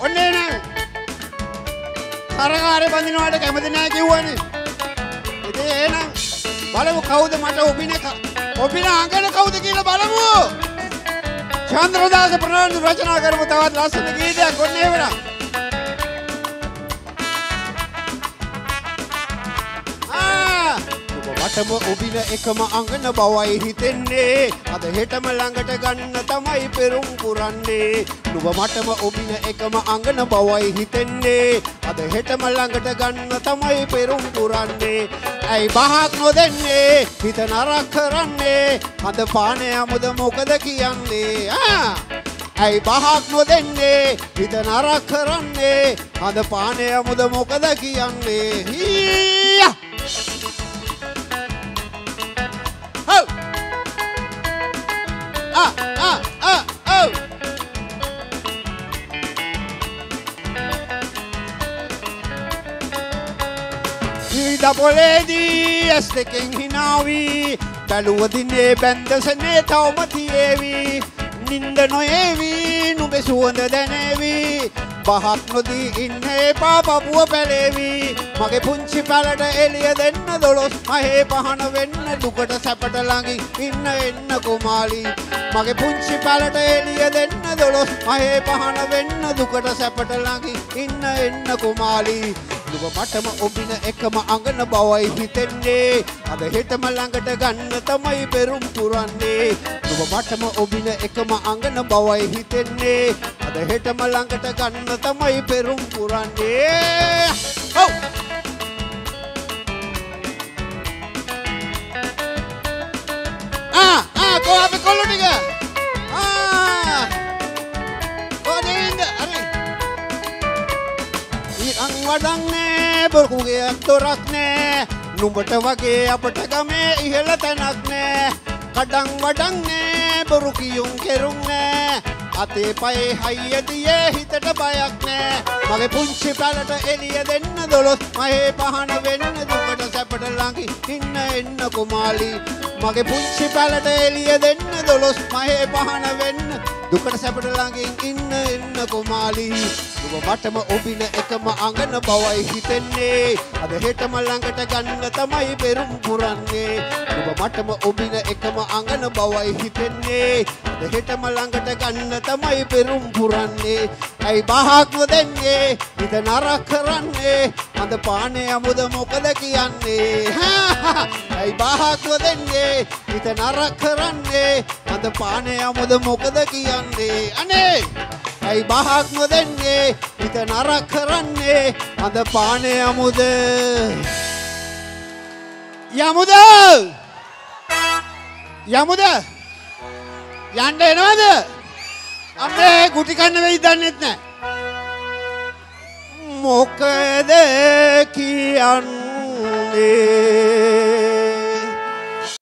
ඔන්න නෑ සරකාරය බඳිනවාට කැමති නෑ කිව්වනේ ඉතින් එහෙනම් බලමු කවුද මට ඔබින ඔබින අංගන කවුද කියලා බලමු චන්ද්‍රදාස ප්‍රනාන්දු රචනා කරමු තවත් ලස්සන ගීතයක් ඔන්න එහෙමනම් මටම ඔබින එකම අංගන බවයි හිතෙන්නේ. අද හෙටම ළඟට ගන්න තමයි පෙරුම් පුරන්නේ. නුඹ මටම ඔබින එකම අංගන බවයි හිතෙන්නේ. අද හෙටම ළඟට ගන්න තමයි පෙරුම් පුරන්නේ. ඇයි බහක් නොදෙන්නේ? හිත නරක් කරන්නේ. හඳ පානය අමුද මොකද කියන්නේ? ආ! ඇයි බහක් නොදෙන්නේ? හිත නරක් කරන්නේ. හඳ පානය අමුද මොකද කියන්නේ? හීයා oh. Ah, ah, ah, oh. Ida poledi, este king hinawi, taluwa dine bendes ne tau matiewi. නින්ද නොඒවී නුබෙ සුවඳ දැනේවී. පහක් නොදී ඉන්නේ පාපපුුව පැලේවී. මගේ පුංචි පැලට එලිය දෙන්න දොළොස් මහේ පහන වෙන්න දුකට සැපට ළඟින් ඉන්න එන්න කුමාලී. මගේ පුංචි පැලට එලිය දෙන්න දොළොස් මහේ පහන වෙන්න දුකට සැපට ළඟින් ඉන්න එන්න කුමාලී. නුඹ මටම ඔබින එකම අඟන බවයි හිතෙන්නේ. අද හෙටම ළඟට ගන්න තමයි පෙරුම් පුරන්නේ. නුඹ මටම ඔබින එකම අඟන බවයි හිතෙන්නේ. අද හෙටම ළඟට ගන්න තමයි පෙරුම් පුරන්නේ. ඔව් වඩන්නේ බොකුගේ අත්තොරක් නෑ. නුඹට වගේ අපට ගමේ ඉහළ තැනක් නෑ. කඩං වඩන්නේ බොරු කියුම් කෙරුම් නෑ. අතේ පයේ හයියදියේ හිතට බයක් නෑ. මගේ පුංචි පැලට එලිය දෙන්න දොළොස් මහේ පහන වෙන්න දුකට සැපට ළඟි ඉන්න එන්න කුමාලි. මගේ පුංචි පැලට එලිය දෙන්න දොළොස් මහේ පහන වෙන්න. දුකට සැපට ළඟින් ඉන්න එන්න කුමාලි. ඔබ මටම ඔබින එකම අඟන බවයි හිතෙන්නේ. අද හෙටම ළඟට ගන්න තමයි පෙරුම් පුරන්නේ. ඔබ මටම ඔබින එකම අඟන බවයි හිතෙන්නේ. අද හෙටම ළඟට ගන්න තමයි පෙරුම් පුරන්නේ. ඇයි බහක් නොදෙන්නේ හිත නරක් කරන්නේ. හඳ පානේ අමුද මොකද කියන්නේ? ඇයි බහක් නොදෙන්නේ හිත නරක් කරන්නේ? හඳ පානේ අමුද මොකද කියන්නේ? අනේ! ඇයි බහක් නොදෙන්නේ හිත නරක් කරන්නේ? හඳ පානේ අමුද? යමුද? යමුද? යන්න එනවද? අම්මේ ගුටි කන්න වෙයි දන්නෙත් නෑ. මොකද කියන්නේ?